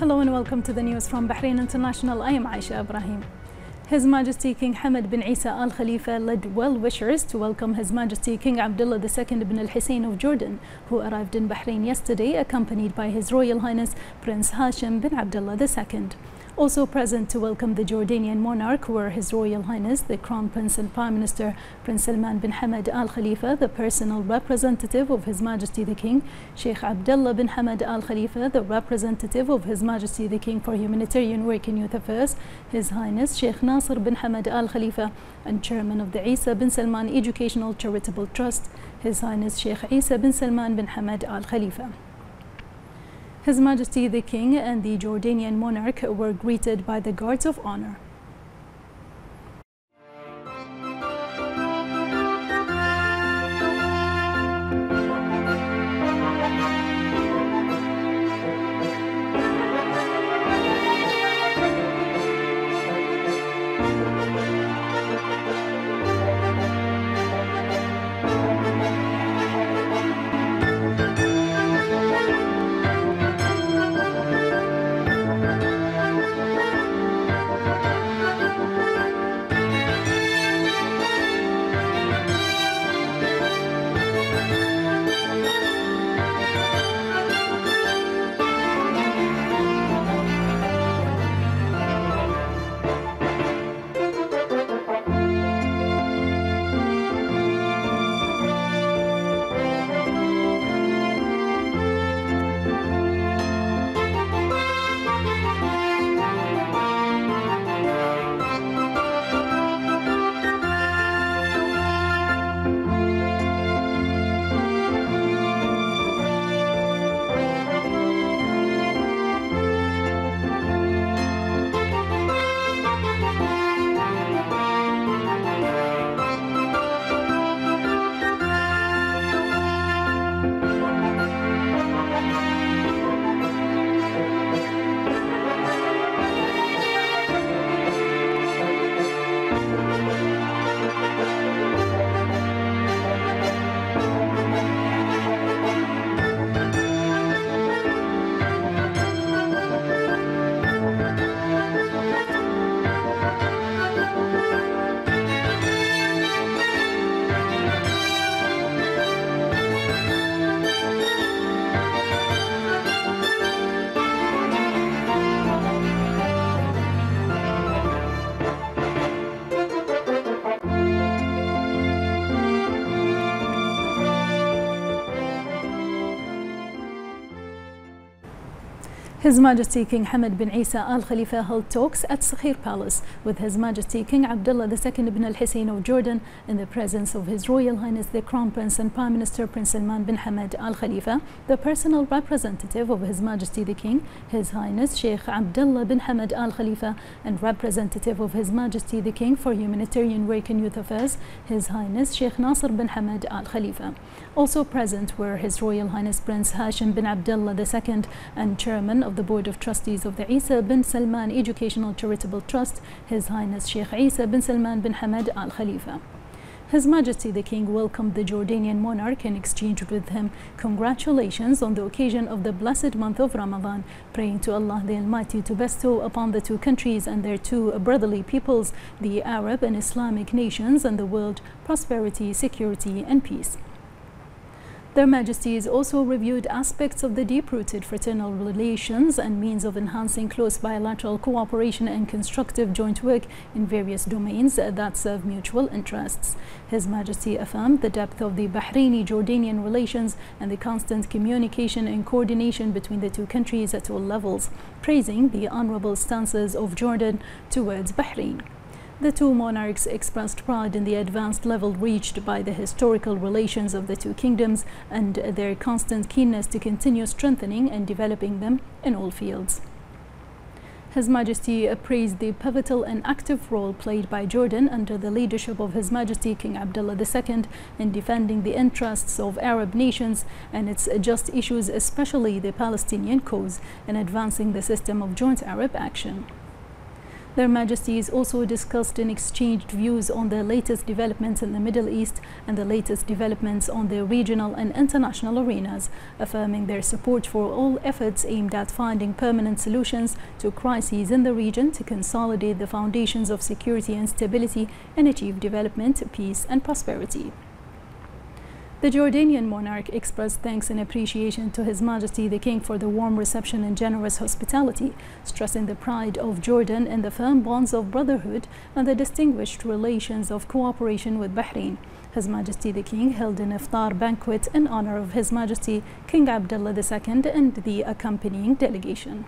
Hello and welcome to the news from Bahrain International. I am Aisha Ibrahim. His Majesty King Hamad bin Isa Al Khalifa led well wishers to welcome His Majesty King Abdullah II bin Al Hussein of Jordan, who arrived in Bahrain yesterday, accompanied by His Royal Highness Prince Hashim bin Abdullah II. Also present to welcome the Jordanian monarch were His Royal Highness the Crown Prince and Prime Minister Prince Salman bin Hamad Al Khalifa, the personal representative of His Majesty the King, Sheikh Abdullah bin Hamad Al Khalifa, the representative of His Majesty the King for Humanitarian Work and Youth Affairs, His Highness Sheikh Nasser bin Hamad Al Khalifa, and Chairman of the Isa bin Salman Educational Charitable Trust, His Highness Sheikh Isa bin Salman bin Hamad Al Khalifa. His Majesty the King and the Jordanian monarch were greeted by the guards of honor. His Majesty King Hamad bin Isa Al Khalifa held talks at Sakhir Palace with His Majesty King Abdullah II ibn Al Hussein of Jordan in the presence of His Royal Highness the Crown Prince and Prime Minister Prince Salman bin Hamad Al Khalifa, the personal representative of His Majesty the King, His Highness Sheikh Abdullah bin Hamad Al Khalifa, and representative of His Majesty the King for Humanitarian Work and Youth Affairs, His Highness Sheikh Nasser bin Hamad Al Khalifa. Also present were His Royal Highness Prince Hashim bin Abdullah II and Chairman of the Board of Trustees of the Isa bin Salman Educational Charitable Trust, His Highness Sheikh Isa bin Salman bin Hamad Al Khalifa. His Majesty the King welcomed the Jordanian monarch and exchanged with him congratulations on the occasion of the blessed month of Ramadan, praying to Allah the Almighty to bestow upon the two countries and their two brotherly peoples, the Arab and Islamic nations and the world, prosperity, security and peace. Their Majesties also reviewed aspects of the deep-rooted fraternal relations and means of enhancing close bilateral cooperation and constructive joint work in various domains that serve mutual interests. His Majesty affirmed the depth of the Bahraini-Jordanian relations and the constant communication and coordination between the two countries at all levels, praising the honorable stances of Jordan towards Bahrain. The two monarchs expressed pride in the advanced level reached by the historical relations of the two kingdoms and their constant keenness to continue strengthening and developing them in all fields. His Majesty praised the pivotal and active role played by Jordan under the leadership of His Majesty King Abdullah II in defending the interests of Arab nations and its just issues, especially the Palestinian cause, and advancing the system of joint Arab action. Their Majesties also discussed and exchanged views on the latest developments in the Middle East and the latest developments on the regional and international arenas, affirming their support for all efforts aimed at finding permanent solutions to crises in the region to consolidate the foundations of security and stability and achieve development, peace and prosperity. The Jordanian monarch expressed thanks and appreciation to His Majesty the King for the warm reception and generous hospitality, stressing the pride of Jordan and the firm bonds of brotherhood and the distinguished relations of cooperation with Bahrain. His Majesty the King held an iftar banquet in honor of His Majesty King Abdullah II and the accompanying delegation.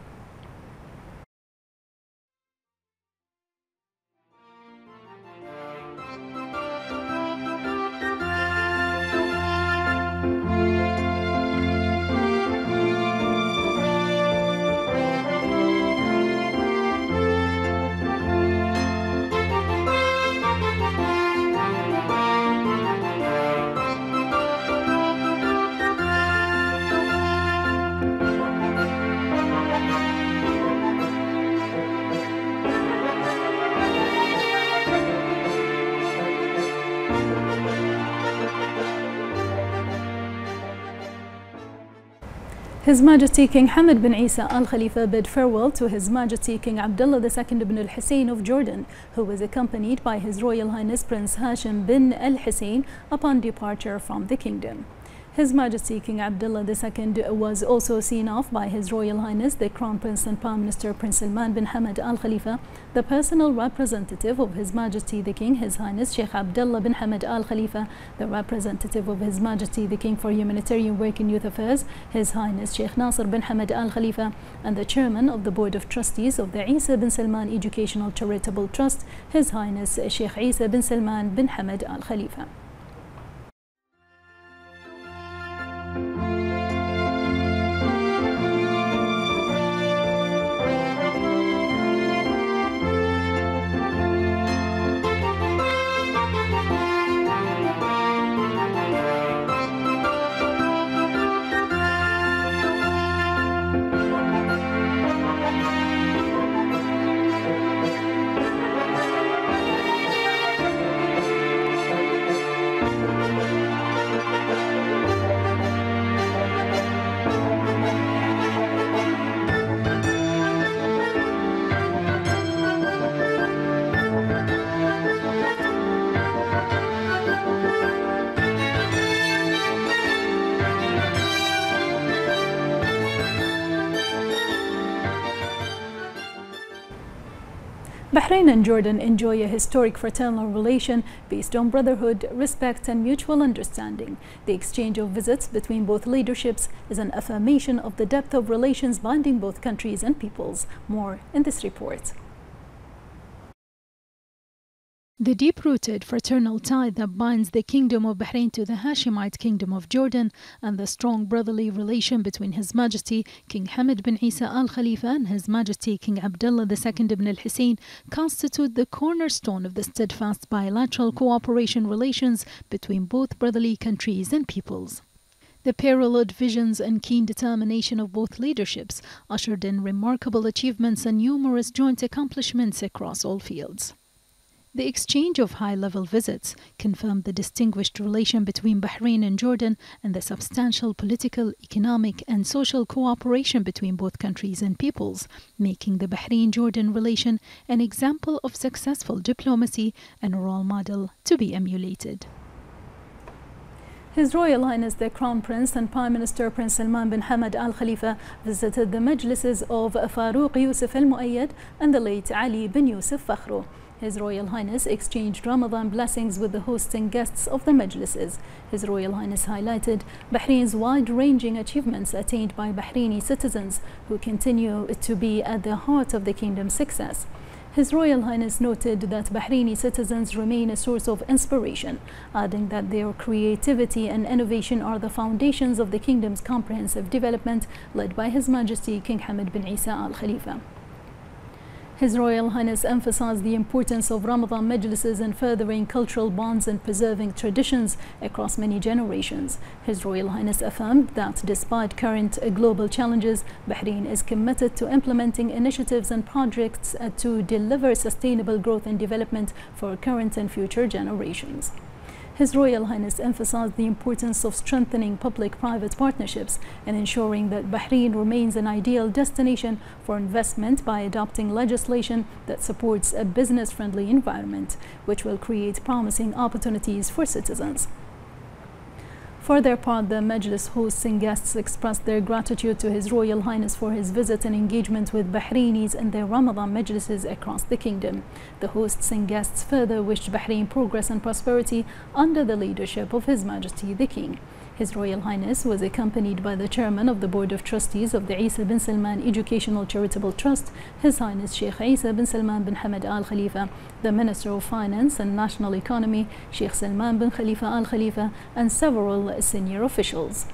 His Majesty King Hamad bin Isa Al Khalifa bid farewell to His Majesty King Abdullah II ibn al Hussein of Jordan, who was accompanied by His Royal Highness Prince Hashim bin al Hussein upon departure from the kingdom. His Majesty King Abdullah II was also seen off by His Royal Highness the Crown Prince and Prime Minister Prince Salman bin Hamad Al Khalifa, the personal representative of His Majesty the King, His Highness Sheikh Abdullah bin Hamad Al Khalifa, the representative of His Majesty the King for Humanitarian Work and Youth Affairs, His Highness Sheikh Nasser bin Hamad Al Khalifa, and the Chairman of the Board of Trustees of the Isa bin Salman Educational Charitable Trust, His Highness Sheikh Isa bin Salman bin Hamad Al Khalifa. Bahrain and Jordan enjoy a historic fraternal relation based on brotherhood, respect and mutual understanding. The exchange of visits between both leaderships is an affirmation of the depth of relations binding both countries and peoples. More in this report. The deep-rooted fraternal tie that binds the Kingdom of Bahrain to the Hashemite Kingdom of Jordan and the strong brotherly relation between His Majesty King Hamad bin Isa Al Khalifa and His Majesty King Abdullah II ibn al Hussein constitute the cornerstone of the steadfast bilateral cooperation relations between both brotherly countries and peoples. The paralleled visions and keen determination of both leaderships ushered in remarkable achievements and numerous joint accomplishments across all fields. The exchange of high level visits confirmed the distinguished relation between Bahrain and Jordan and the substantial political, economic, and social cooperation between both countries and peoples, making the Bahrain Jordan relation an example of successful diplomacy and a role model to be emulated. His Royal Highness the Crown Prince and Prime Minister Prince Salman bin Hamad Al Khalifa visited the majlises of Farouk Yusuf Al Muayyad and the late Ali bin Yusuf Fakhro. His Royal Highness exchanged Ramadan blessings with the hosts and guests of the Majlises. His Royal Highness highlighted Bahrain's wide-ranging achievements attained by Bahraini citizens who continue to be at the heart of the kingdom's success. His Royal Highness noted that Bahraini citizens remain a source of inspiration, adding that their creativity and innovation are the foundations of the kingdom's comprehensive development led by His Majesty King Hamad bin Isa Al Khalifa. His Royal Highness emphasized the importance of Ramadan majlises in furthering cultural bonds and preserving traditions across many generations. His Royal Highness affirmed that despite current global challenges, Bahrain is committed to implementing initiatives and projects to deliver sustainable growth and development for current and future generations. His Royal Highness emphasized the importance of strengthening public-private partnerships and ensuring that Bahrain remains an ideal destination for investment by adopting legislation that supports a business-friendly environment, which will create promising opportunities for citizens. For their part, the Majlis hosts and guests expressed their gratitude to His Royal Highness for his visit and engagement with Bahrainis and their Ramadan Majlises across the kingdom. The hosts and guests further wished Bahrain progress and prosperity under the leadership of His Majesty the King. His Royal Highness was accompanied by the Chairman of the Board of Trustees of the Isa bin Salman Educational Charitable Trust, His Highness Sheikh Isa bin Salman bin Hamad Al Khalifa, the Minister of Finance and National Economy, Sheikh Salman bin Khalifa Al Khalifa, and several senior officials.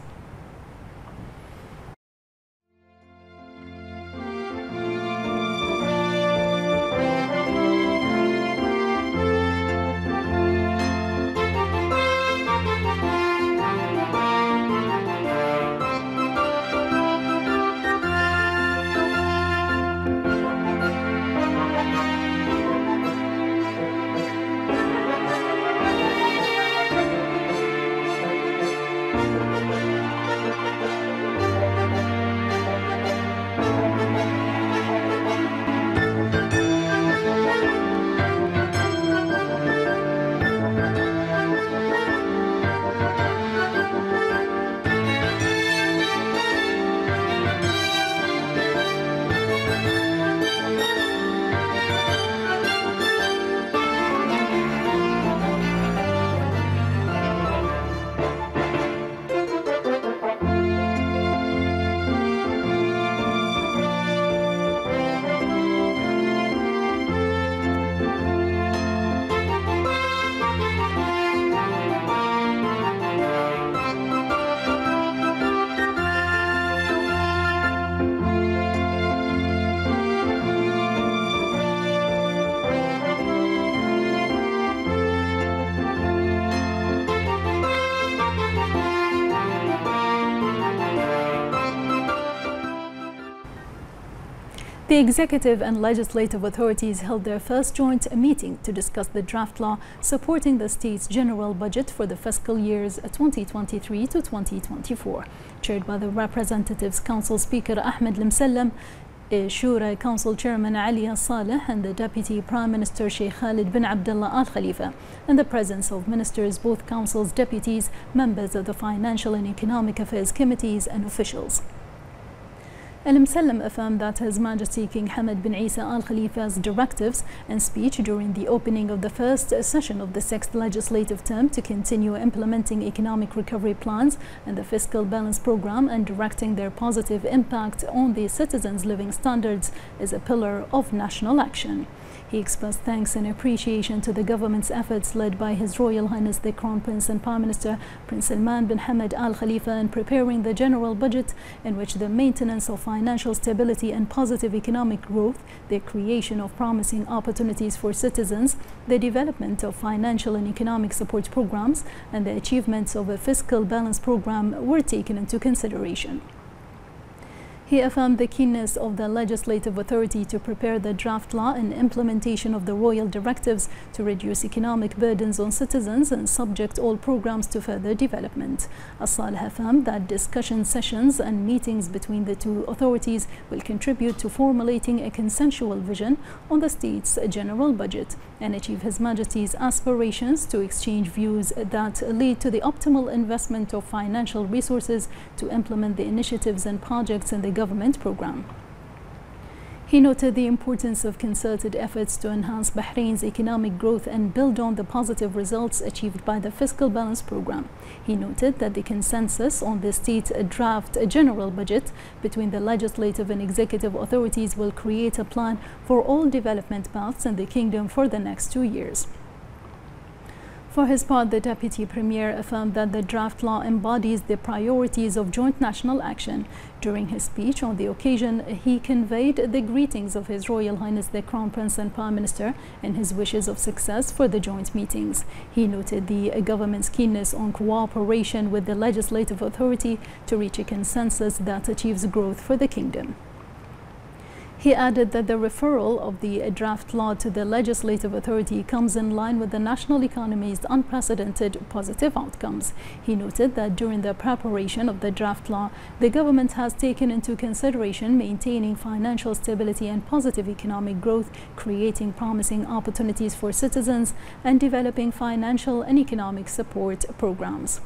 The executive and legislative authorities held their first joint meeting to discuss the draft law supporting the state's general budget for the fiscal years 2023 to 2024. Chaired by the Representatives Council Speaker Ahmed Al-Musallam, Shura Council Chairman Ali Saleh and the Deputy Prime Minister Sheikh Khalid bin Abdullah Al Khalifa, in the presence of ministers, both councils, deputies, members of the Financial and Economic Affairs Committees, and officials. Al-Musallam affirmed that His Majesty King Hamad bin Isa Al Khalifa's directives and speech during the opening of the first session of the sixth legislative term to continue implementing economic recovery plans and the fiscal balance program and directing their positive impact on the citizens' living standards is a pillar of national action. He expressed thanks and appreciation to the government's efforts led by His Royal Highness the Crown Prince and Prime Minister Prince Salman bin Hamad Al Khalifa in preparing the general budget in which the maintenance of financial stability and positive economic growth, the creation of promising opportunities for citizens, the development of financial and economic support programs, and the achievements of a fiscal balance program were taken into consideration. He affirmed the keenness of the legislative authority to prepare the draft law and implementation of the royal directives to reduce economic burdens on citizens and subject all programs to further development. As-Saleh affirmed that discussion sessions and meetings between the two authorities will contribute to formulating a consensual vision on the state's general budget and achieve His Majesty's aspirations to exchange views that lead to the optimal investment of financial resources to implement the initiatives and projects in the government program. He noted the importance of concerted efforts to enhance Bahrain's economic growth and build on the positive results achieved by the fiscal balance program. He noted that the consensus on the state draft general budget between the legislative and executive authorities will create a plan for all development paths in the kingdom for the next two years. For his part, the Deputy Premier affirmed that the draft law embodies the priorities of joint national action. During his speech on the occasion, he conveyed the greetings of His Royal Highness the Crown Prince and Prime Minister and his wishes of success for the joint meetings. He noted the government's keenness on cooperation with the legislative authority to reach a consensus that achieves growth for the kingdom. He added that the referral of the draft law to the legislative authority comes in line with the national economy's unprecedented positive outcomes. He noted that during the preparation of the draft law, the government has taken into consideration maintaining financial stability and positive economic growth, creating promising opportunities for citizens, and developing financial and economic support programs.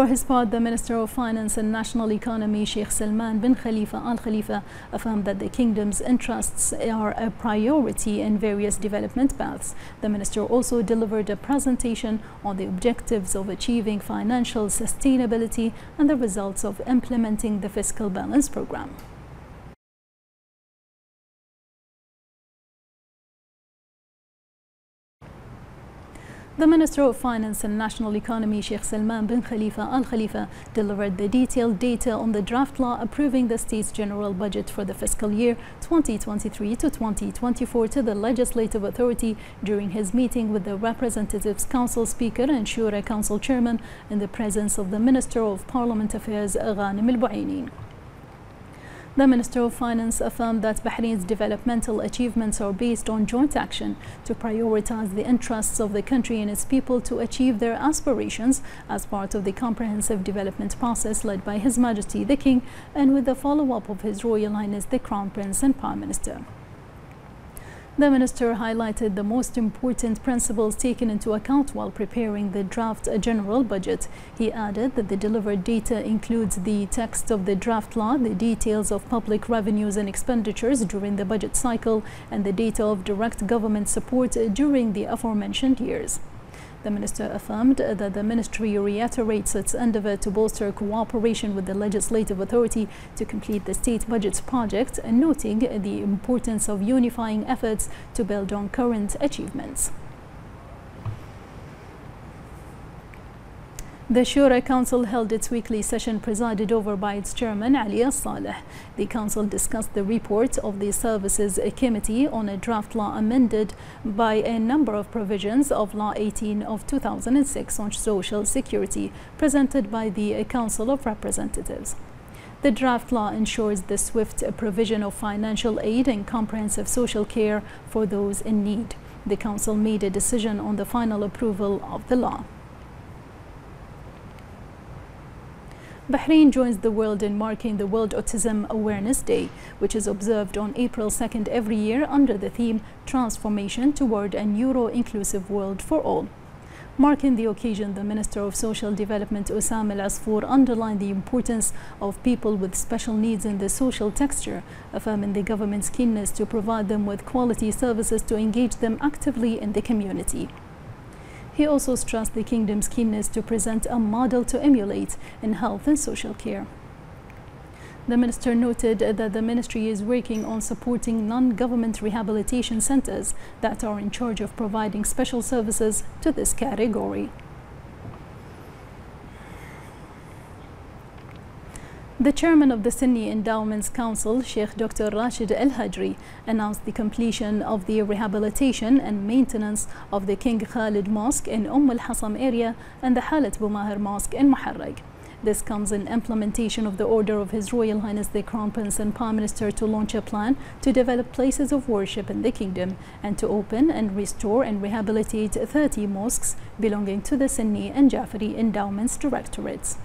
For his part, the Minister of Finance and National Economy, Sheikh Salman bin Khalifa Al Khalifa, affirmed that the kingdom's interests are a priority in various development paths. The minister also delivered a presentation on the objectives of achieving financial sustainability and the results of implementing the fiscal balance program. The Minister of Finance and National Economy, Sheikh Salman bin Khalifa Al Khalifa, delivered the detailed data on the draft law approving the state's general budget for the fiscal year 2023 to 2024 to the Legislative Authority during his meeting with the Representatives Council Speaker and Shura Council Chairman in the presence of the Minister of Parliament Affairs, Ghanem Al Buainain. The Minister of Finance affirmed that Bahrain's developmental achievements are based on joint action to prioritize the interests of the country and its people to achieve their aspirations as part of the comprehensive development process led by His Majesty the King and with the follow-up of His Royal Highness the Crown Prince and Prime Minister. The minister highlighted the most important principles taken into account while preparing the draft general budget. He added that the delivered data includes the text of the draft law, the details of public revenues and expenditures during the budget cycle, and the data of direct government support during the aforementioned years. The minister affirmed that the ministry reiterates its endeavor to bolster cooperation with the legislative authority to complete the state budget project, noting the importance of unifying efforts to build on current achievements. The Shura Council held its weekly session presided over by its chairman Ali Saleh. The council discussed the report of the Services Committee on a draft law amended by a number of provisions of Law 18 of 2006 on social security presented by the Council of Representatives. The draft law ensures the swift provision of financial aid and comprehensive social care for those in need. The council made a decision on the final approval of the law. Bahrain joins the world in marking the World Autism Awareness Day, which is observed on April 2nd every year under the theme Transformation Toward a Neuro-Inclusive World for All. Marking the occasion, the Minister of Social Development Osama Al Asfour underlined the importance of people with special needs in the social texture, affirming the government's keenness to provide them with quality services to engage them actively in the community. He also stressed the kingdom's keenness to present a model to emulate in health and social care. The minister noted that the ministry is working on supporting non-government rehabilitation centers that are in charge of providing special services to this category. The chairman of the Sunni Endowments Council, Sheikh Dr. Rashid Al Hajri, announced the completion of the rehabilitation and maintenance of the King Khalid Mosque in Umm Al Hasam area and the Halat Bumahir Mosque in Muharraq. This comes in implementation of the order of His Royal Highness the Crown Prince and Prime Minister to launch a plan to develop places of worship in the kingdom and to open and restore and rehabilitate 30 mosques belonging to the Sunni and Jafari Endowments Directorates.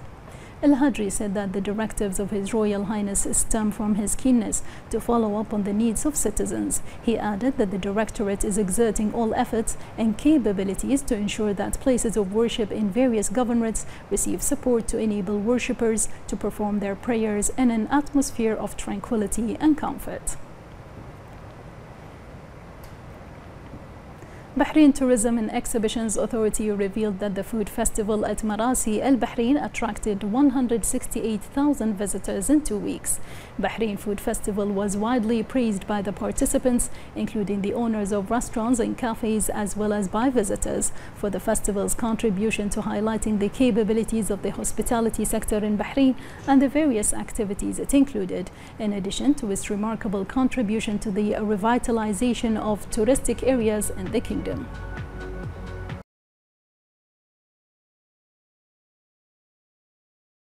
Al-Hajri said that the directives of His Royal Highness stem from his keenness to follow up on the needs of citizens. He added that the Directorate is exerting all efforts and capabilities to ensure that places of worship in various governorates receive support to enable worshippers to perform their prayers in an atmosphere of tranquility and comfort. Bahrain Tourism and Exhibitions Authority revealed that the food festival at Marasi Al Bahrain attracted 168,000 visitors in two weeks. Bahrain Food Festival was widely praised by the participants, including the owners of restaurants and cafes, as well as by visitors, for the festival's contribution to highlighting the capabilities of the hospitality sector in Bahrain and the various activities it included, in addition to its remarkable contribution to the revitalization of touristic areas in the kingdom.